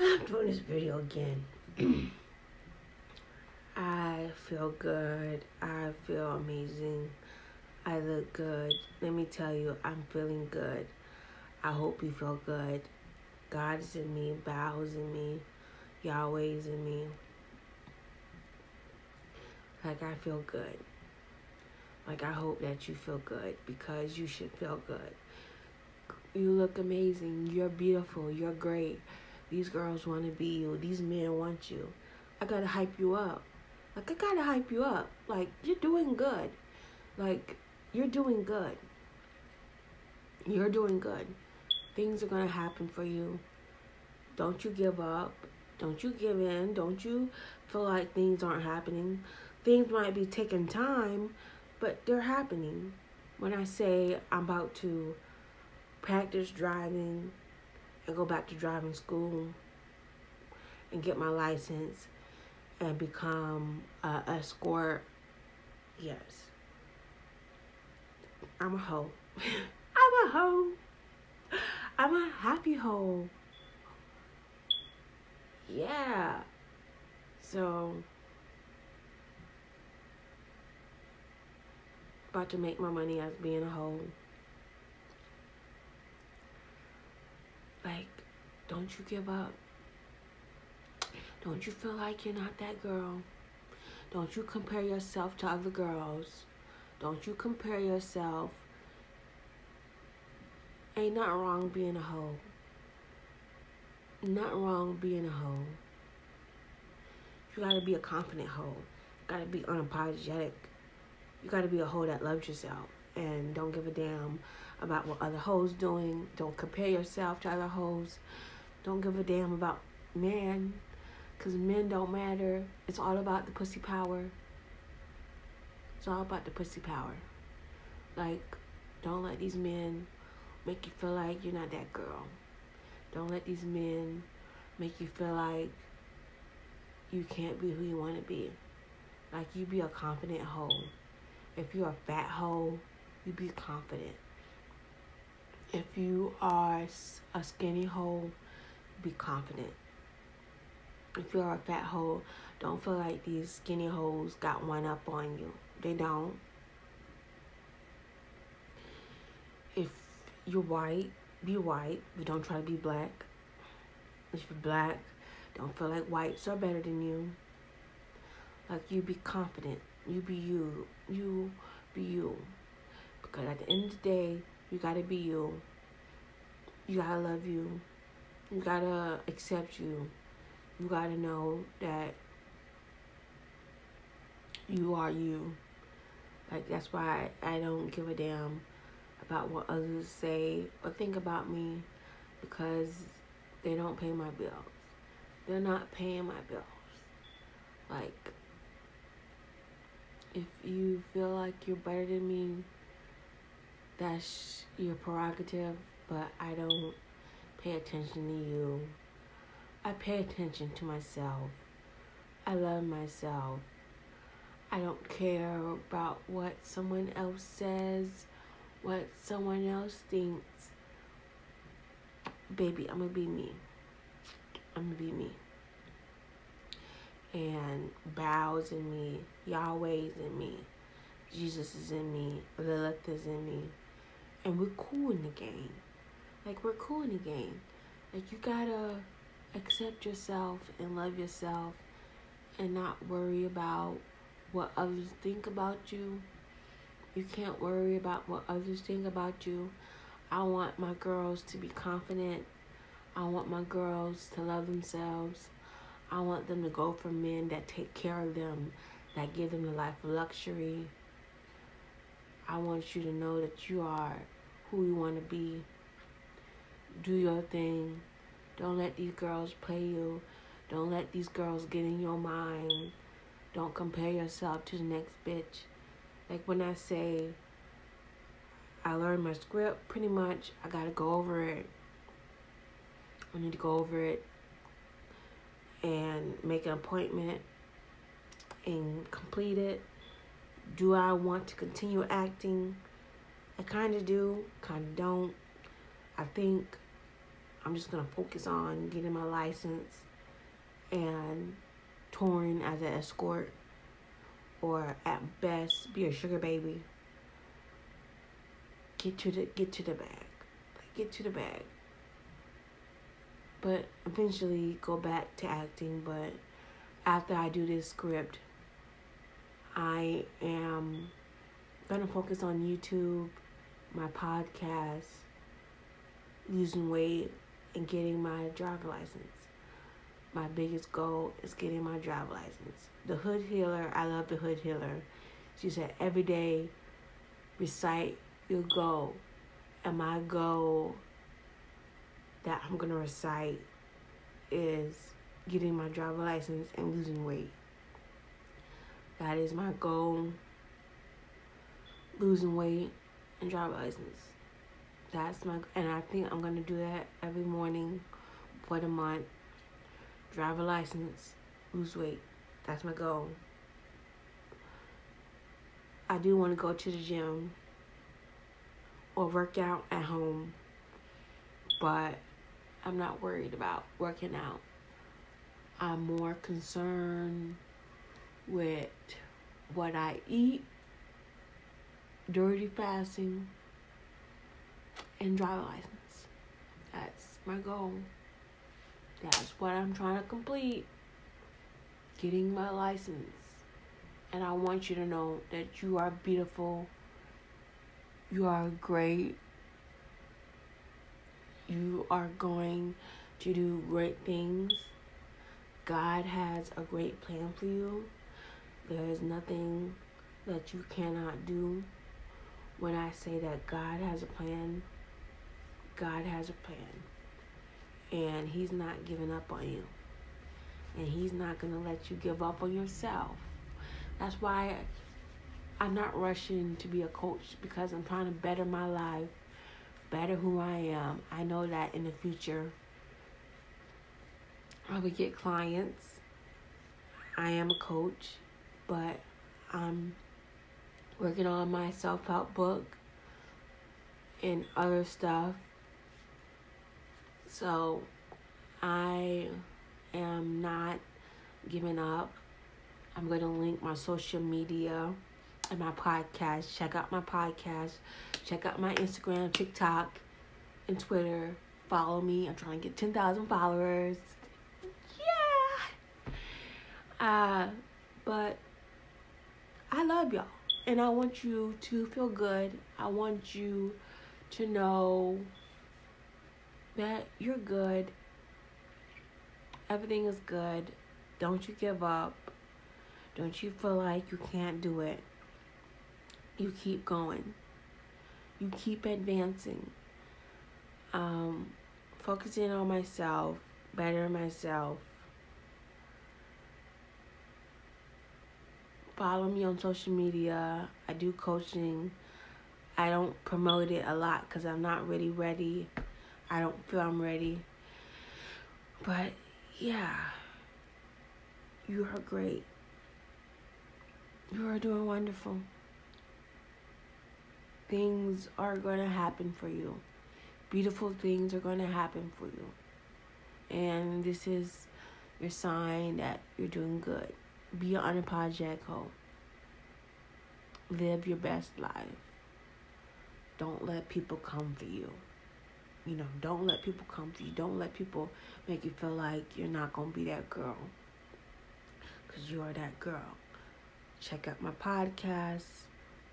I'm doing this video again. I feel good. I feel amazing. I look good. Let me tell you, I'm feeling good. I hope you feel good. God is in me, bows in me, Yahweh is in me. Like I feel good. Like I hope that you feel good because you should feel good. You look amazing. You're beautiful. You're great. These girls want to be you. These men want you. I gotta hype you up. Like I gotta hype you up. Like you're doing good. Like you're doing good. You're doing good. Things are gonna happen for you. Don't you give up. Don't you give in. Don't you feel like things aren't happening. Things might be taking time, but they're happening. When I say I'm about to practice driving and go back to driving school and get my license and become a escort, yes. I'm a hoe. I'm a hoe. I'm a happy hoe. Yeah. So about to make my money as being a hoe. Like, don't you give up. Don't you feel like you're not that girl. Don't you compare yourself to other girls. Don't you compare yourself. Ain't nothing wrong being a hoe. Not wrong being a hoe. You gotta be a confident hoe. You gotta be unapologetic you got to be a hoe that loves yourself and don't give a damn about what other hoes doing. Don't compare yourself to other hoes. Don't give a damn about men because men don't matter. It's all about the pussy power. It's all about the pussy power. Like, don't let these men make you feel like you're not that girl. Don't let these men make you feel like you can't be who you want to be. Like, you be a confident hoe. If you're a fat hoe, you be confident. If you are a skinny hoe, be confident. If you're a fat hoe, don't feel like these skinny hoes got one up on you. They don't. If you're white, be white, but don't try to be black. If you're black, don't feel like whites are better than you. Like you be confident. You be you. You be you. Because at the end of the day, you gotta be you. You gotta love you. You gotta accept you. You gotta know that you are you. Like that's why I don't give a damn about what others say or think about me because they don't pay my bills. They're not paying my bills. Like if you feel like you're better than me, that's your prerogative, but I don't pay attention to you. I pay attention to myself. I love myself. I don't care about what someone else says, what someone else thinks. Baby, I'm gonna be me. I'm gonna be me and bows in me, Yahweh's in me, Jesus is in me, Lilith is in me, and we're cool in the game. Like we're cool in the game. Like you gotta accept yourself and love yourself and not worry about what others think about you. You can't worry about what others think about you. I want my girls to be confident. I want my girls to love themselves. I want them to go for men that take care of them, that give them the life of luxury. I want you to know that you are who you want to be. Do your thing. Don't let these girls play you. Don't let these girls get in your mind. Don't compare yourself to the next bitch. Like when I say I learned my script, pretty much I gotta go over it. I need to go over it and make an appointment and complete it. Do I want to continue acting? I kind of do, kind of don't. I think I'm just gonna focus on getting my license and touring as an escort or at best be a sugar baby. Get to the get to the bag. Get to the bag. But eventually go back to acting, but after I do this script, I am gonna focus on YouTube, my podcast, losing weight, and getting my driver license. My biggest goal is getting my driver license. The Hood Healer, I love the Hood Healer. She said every day recite your goal. And my goal that I'm gonna recite is getting my driver license and losing weight. That is my goal. Losing weight and driver license. That's my and I think I'm gonna do that every morning for the month. Driver license, lose weight. That's my goal. I do want to go to the gym or work out at home, but I'm not worried about working out. I'm more concerned with what I eat, dirty fasting, and driver license. That's my goal. That's what I'm trying to complete. Getting my license. And I want you to know that you are beautiful. You are great. You are going to do great things. God has a great plan for you. There is nothing that you cannot do. When I say that God has a plan, God has a plan. And He's not giving up on you. And He's not going to let you give up on yourself. That's why I'm not rushing to be a coach because I'm trying to better my life, better who I am. I know that in the future, I would get clients. I am a coach, but I'm working on my self help book and other stuff. So I am not giving up. I'm going to link my social media and my podcast. Check out my podcast. Check out my Instagram, TikTok, and Twitter. Follow me. I'm trying to get 10,000 followers. Uh, but I love y'all. And I want you to feel good. I want you to know that you're good. Everything is good. Don't you give up. Don't you feel like you can't do it. You keep going. You keep advancing. Um, focusing on myself, better myself, follow me on social media. I do coaching. I don't promote it a lot because I'm not really ready. I don't feel I'm ready. But yeah, you are great. You are doing wonderful. Things are going to happen for you. Beautiful things are going to happen for you. And this is your sign that you're doing good. Be an unapologetic hoe. Live your best life. Don't let people come for you. You know, don't let people come for you. Don't let people make you feel like you're not going to be that girl. Because you are that girl. Check out my podcast.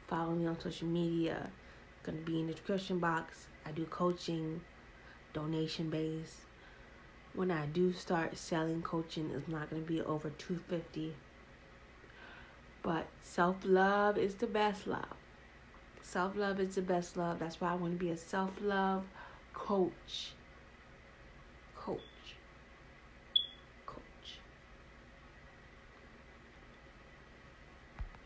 Follow me on social media. Going to be in the description box. I do coaching, donation based. When I do start selling coaching, it's not going to be over 250 but self love is the best love. Self love is the best love. That's why I want to be a self love coach.